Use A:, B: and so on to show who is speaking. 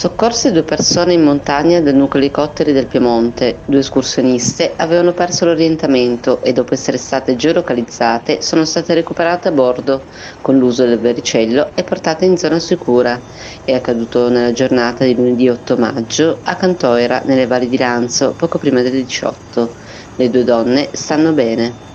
A: Soccorse due persone in montagna dal nucleo elicotteri del Piemonte. Due escursioniste avevano perso l'orientamento e dopo essere state geolocalizzate sono state recuperate a bordo con l'uso del vericello e portate in zona sicura. È accaduto nella giornata di lunedì 8 maggio a Cantoira, nelle valli di Lanzo, poco prima delle 18. Le due donne stanno bene.